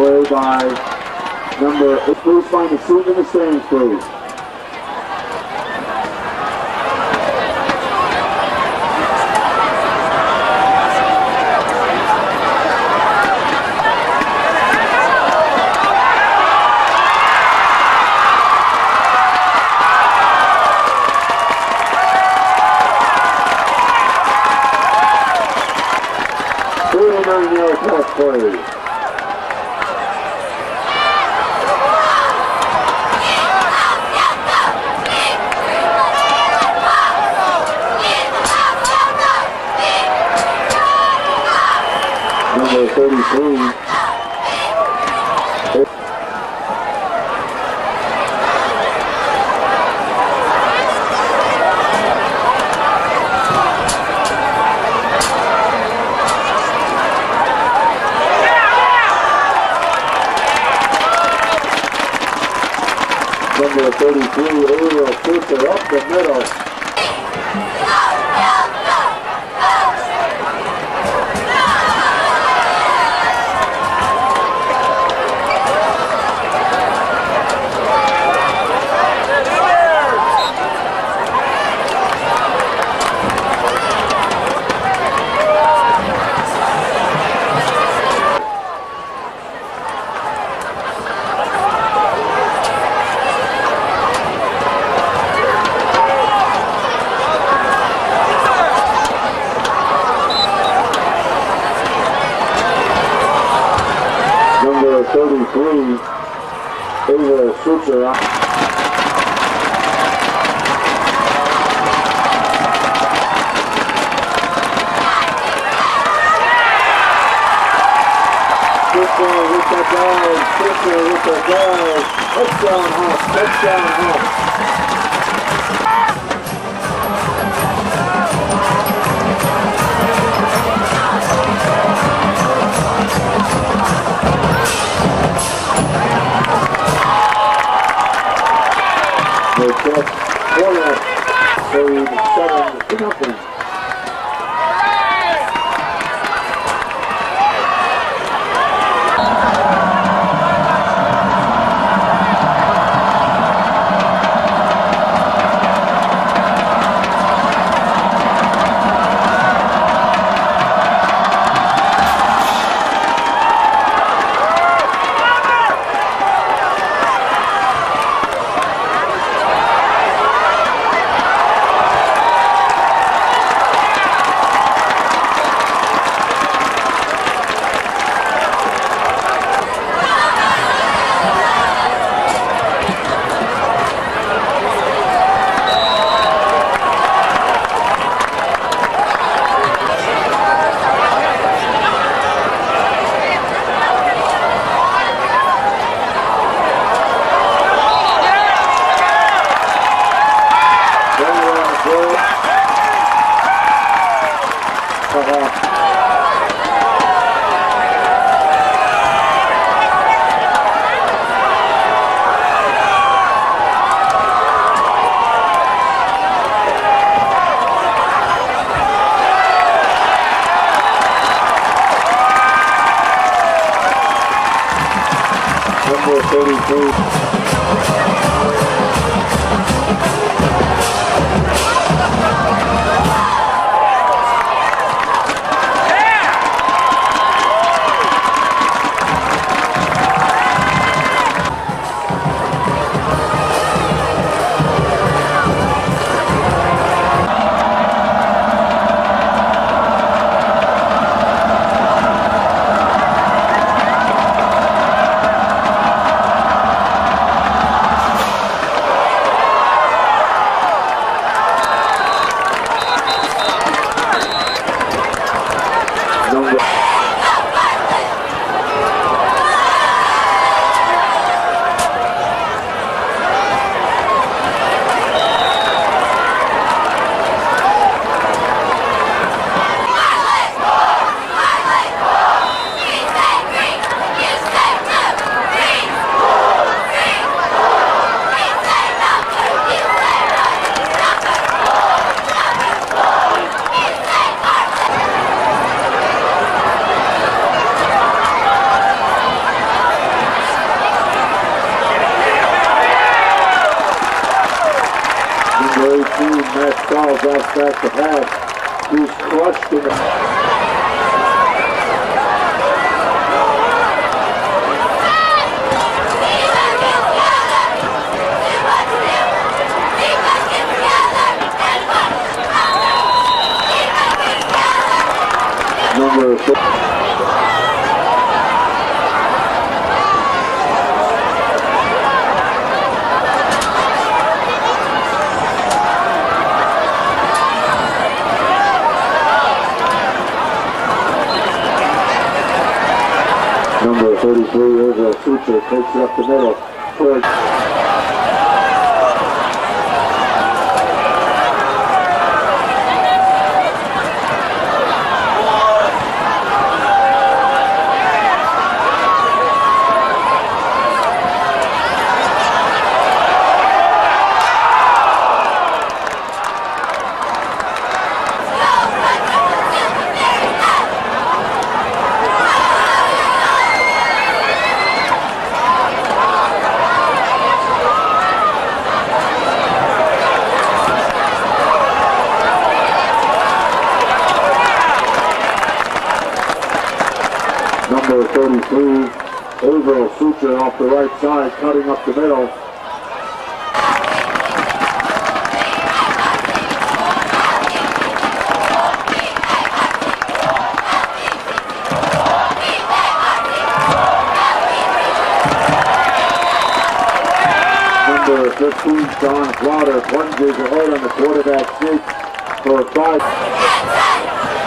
play by number, please find a seat in the stands, please. primero. Cooper with the dive, Cooper with the dive, touchdown Hawks, touchdown Hawks. The Jeff Warner carried seven to nothing. Number six. Number 33, Israel Sucher, takes it up the middle. Towards number 33, Israel Sucher off the right side, cutting up the middle. Number 15, John Slaughter, plunges ahead on the quarterback sneak for a five.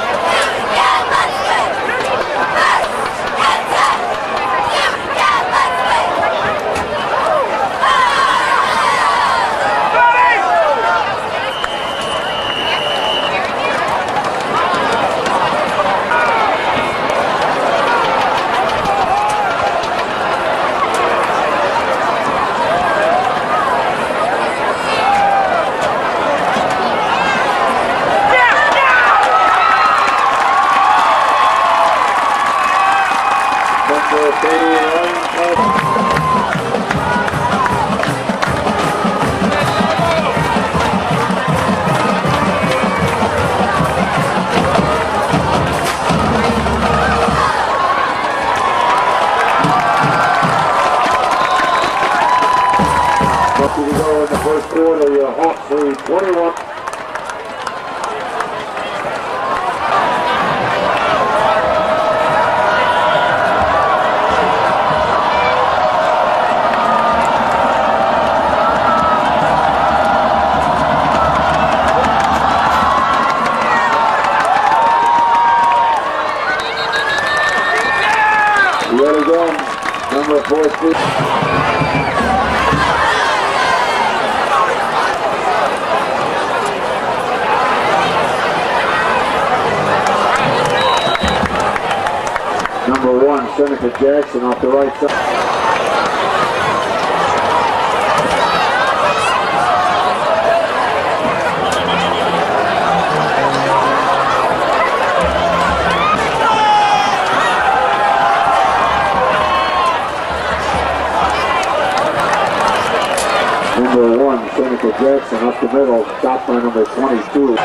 Jackson up the middle, stopped by number 22.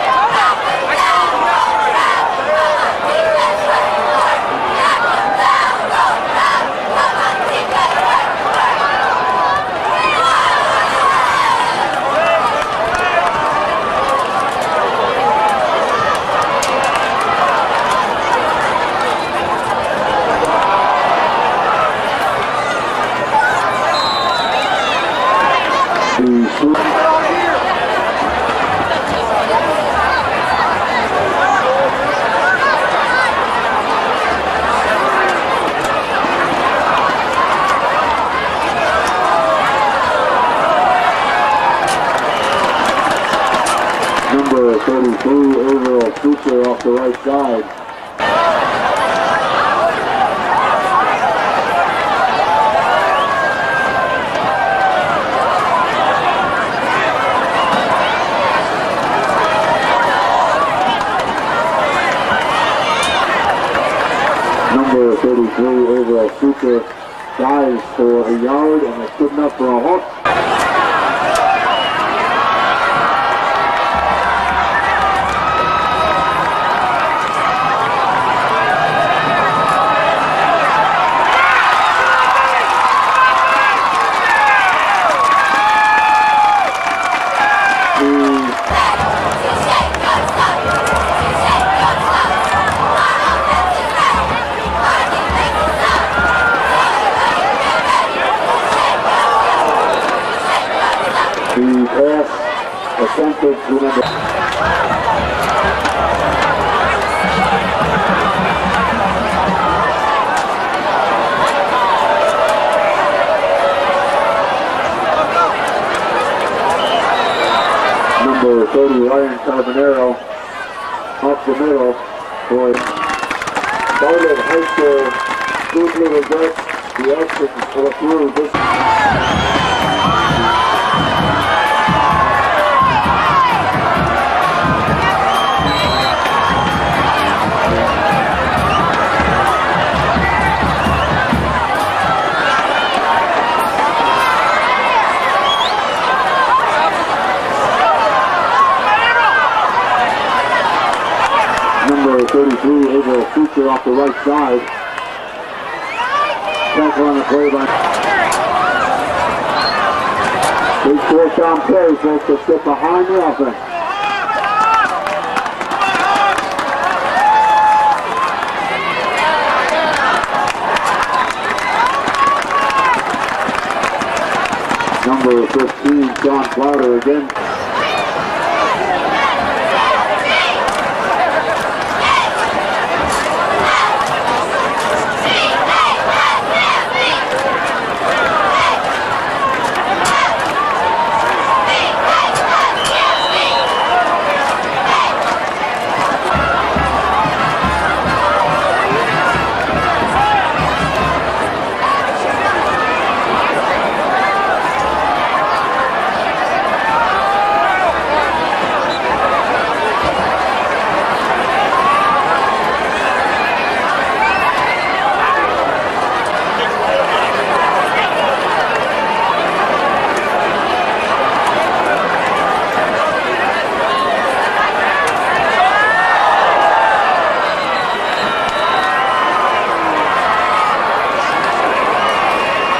The shooting Number 32, overall future off the right side. Number 33, overall Super, dives for a yard and is good enough for a hook. For Bartlett High School. Deeply regrets the action for through this. 33, able to feature off the right side. Tackle on the play by. Big four down play, folks, to sit behind the offense. Number 15, John Crowder again.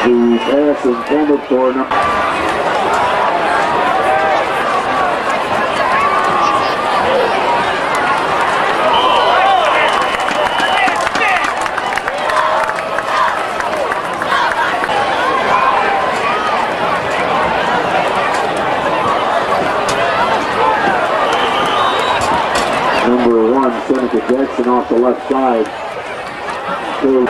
The pass intended for num- One, Seneca Jackson off the left side. Two.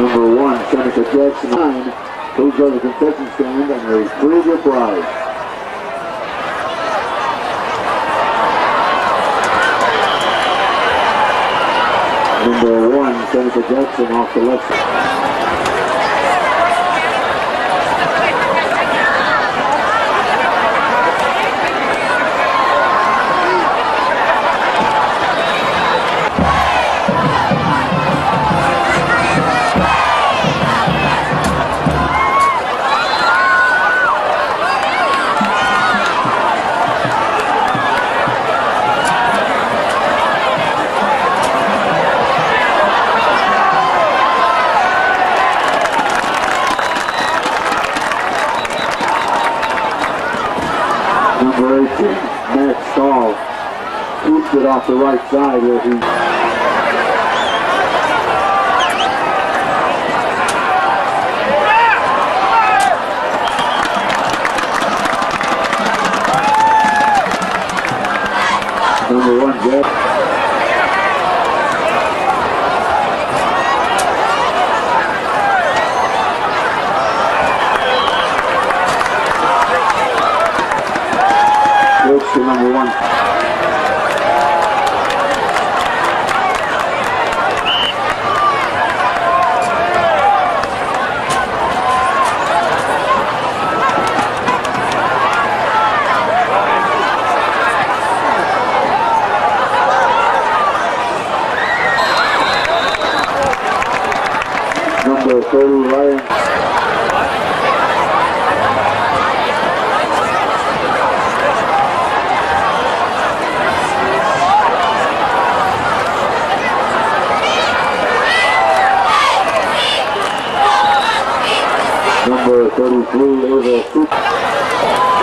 Number one, Seneca Jackson, nine. Please go to the concession stand and retrieve your prize. Number one, Seneca Jackson off the left side. 18, Matt Stahl. Keeps it off the right side where he Number one, Jeff. Number one. 33 over 6.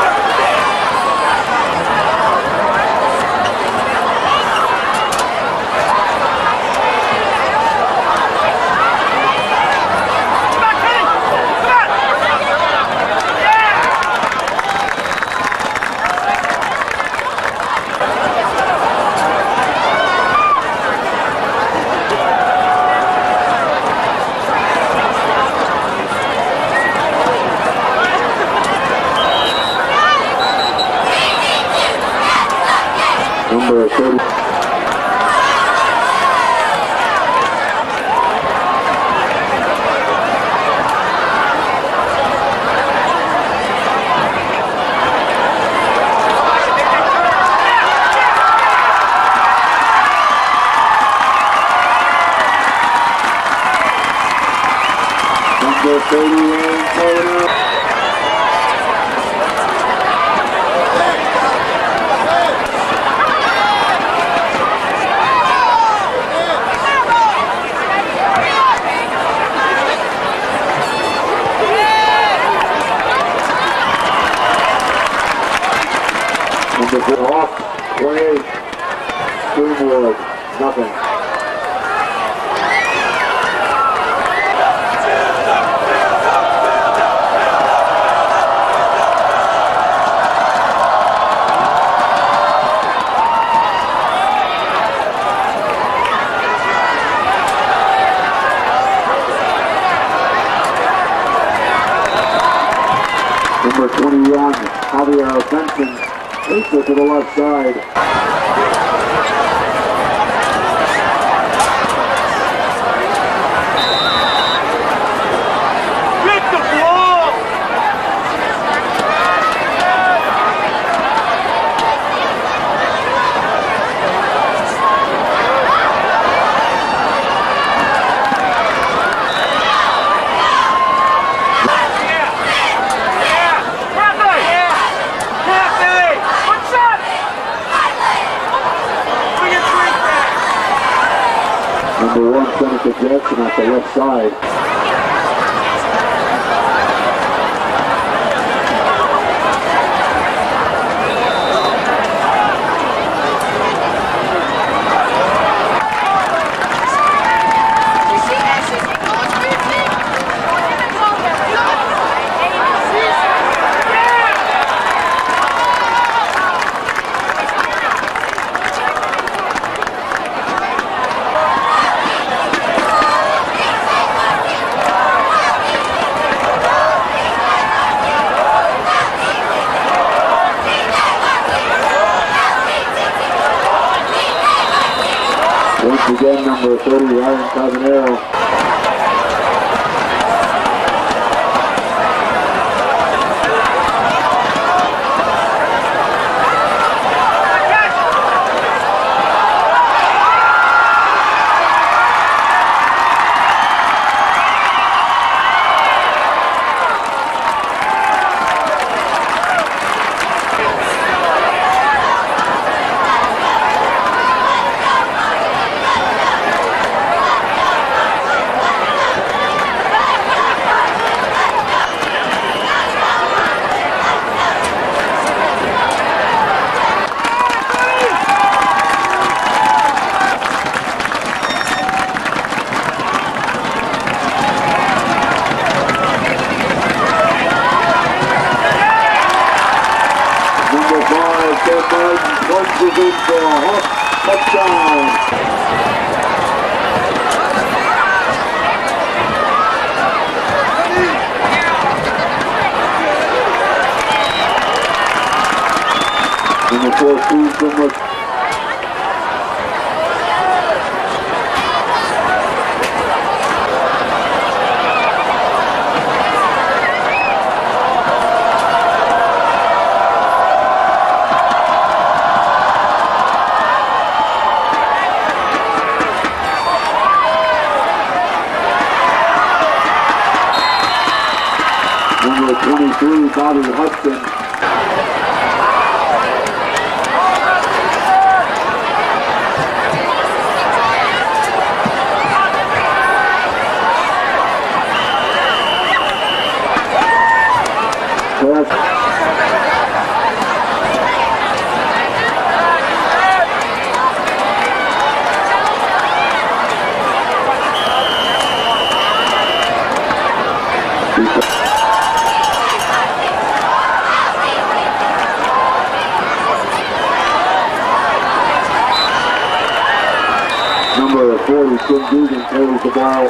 Seneca Jackson at the left side.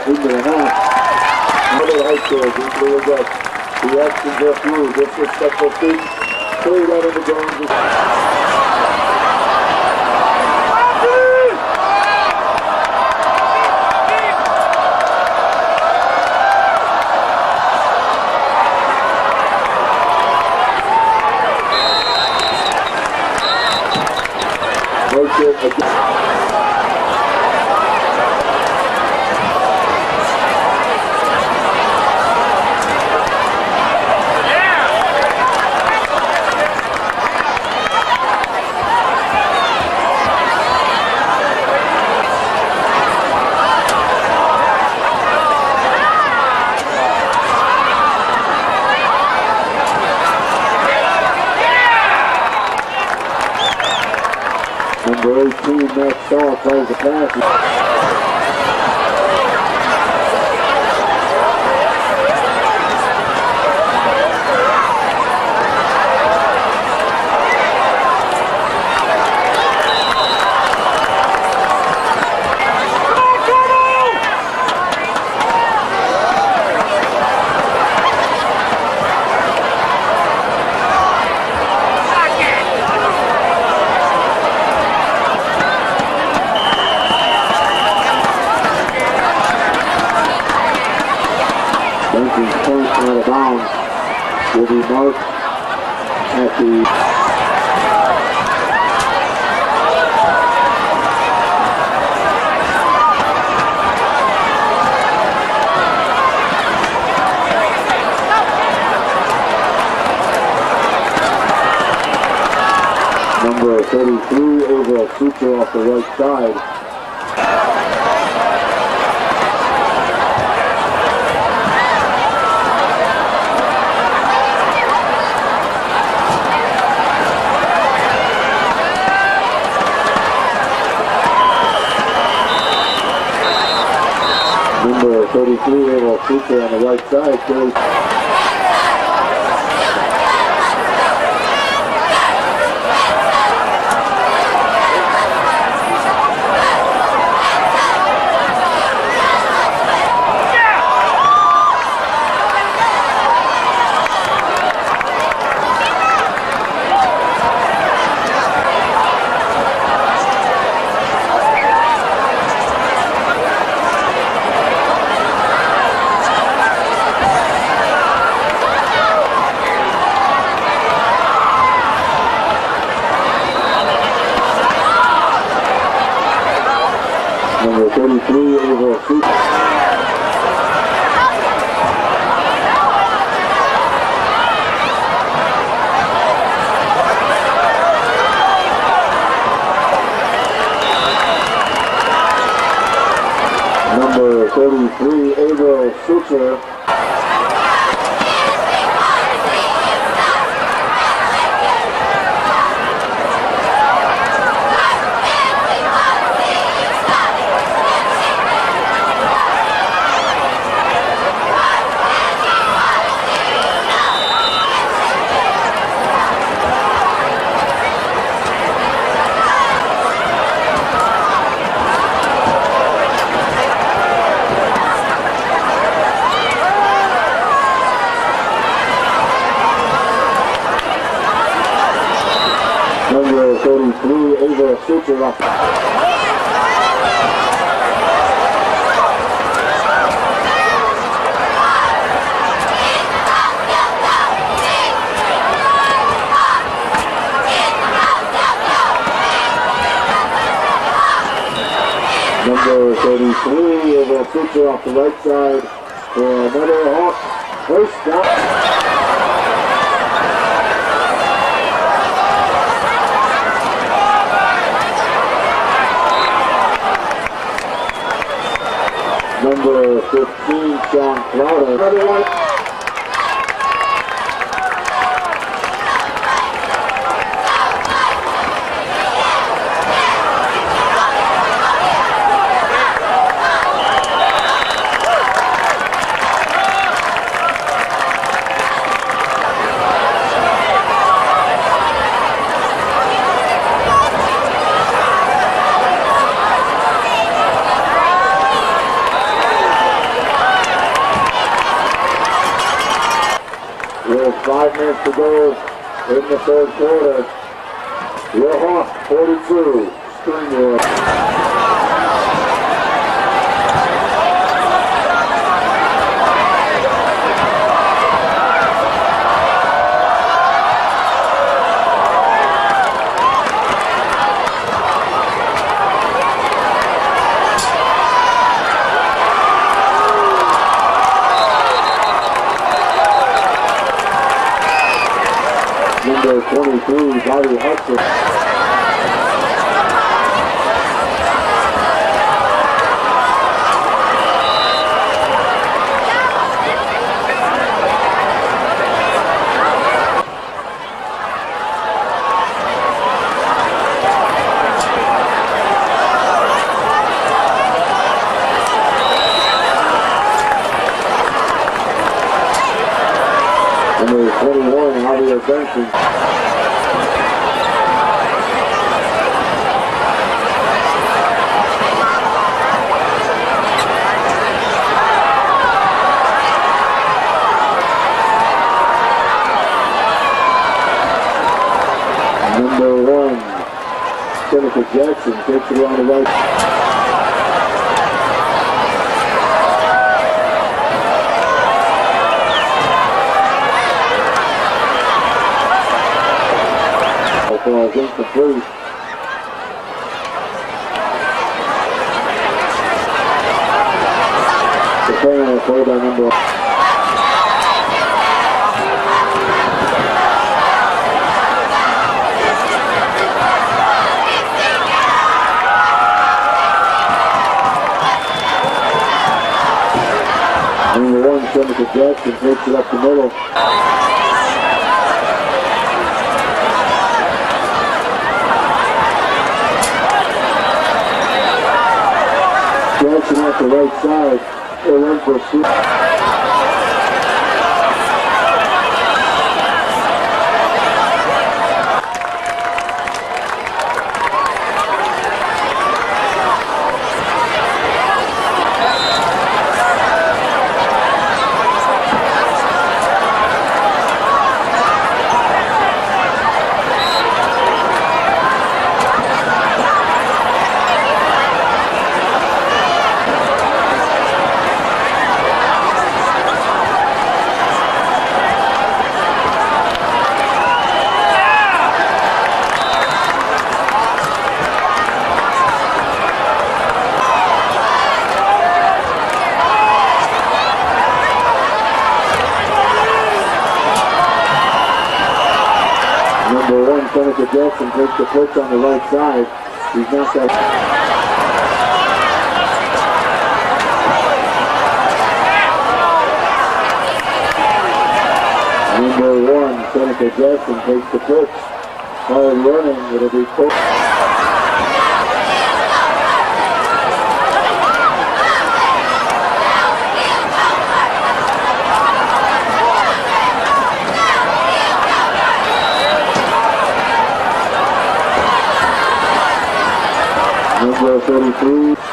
into the half. Another high score, Dean Lewis. The action just through, disrespectful feet, three right on the ground. Thank you. right side. Number 33, Abel on the right side, goes город. Jackson takes it up the middle. Jackson off the right side. They run for a sweep. Number Jackson takes the pitch on the right side. He's not that. Number one, Seneca Jackson takes the pitch. Hard running, it'll be close. Number 33,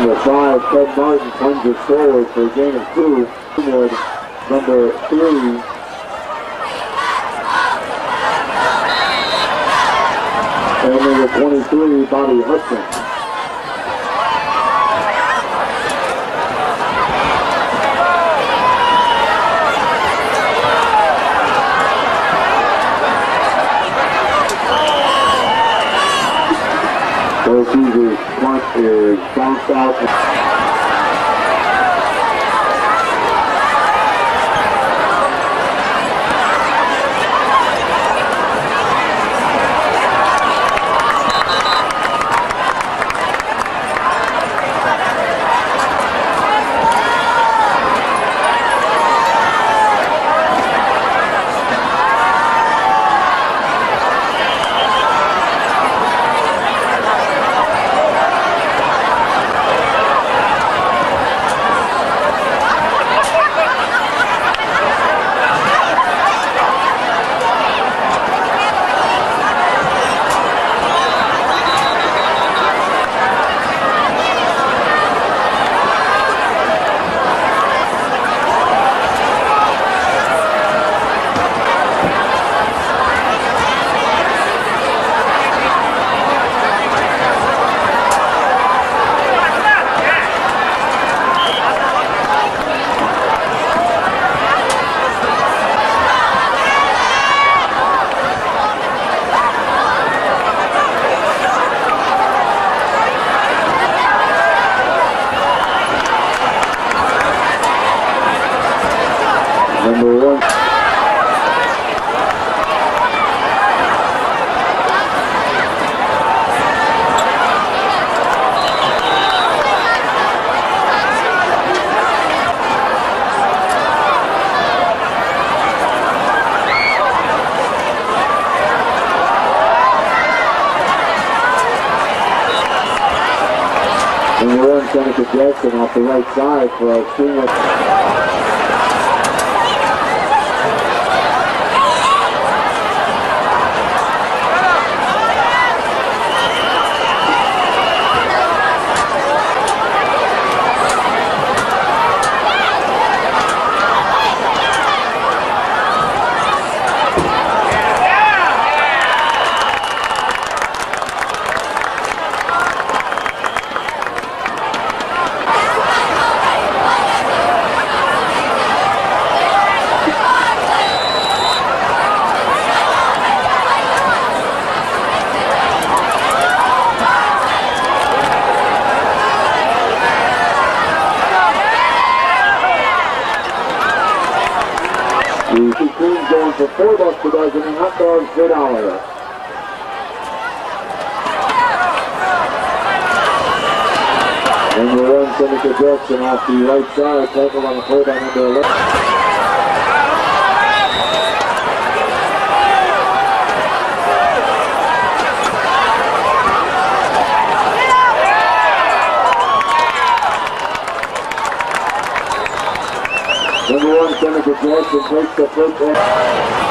Number five, Ted Martin plunges forward for a gain of two. Streamwood, number three. And number 23, Bobby Hudson. Punt is One, Jackson off the right side for a single. The two teams going for four bucks a dozen and hot dogs per dollar. Number one, Seneca Jackson off the right side, tackled on the play by number 11. Number one, Seneca Jackson takes the first.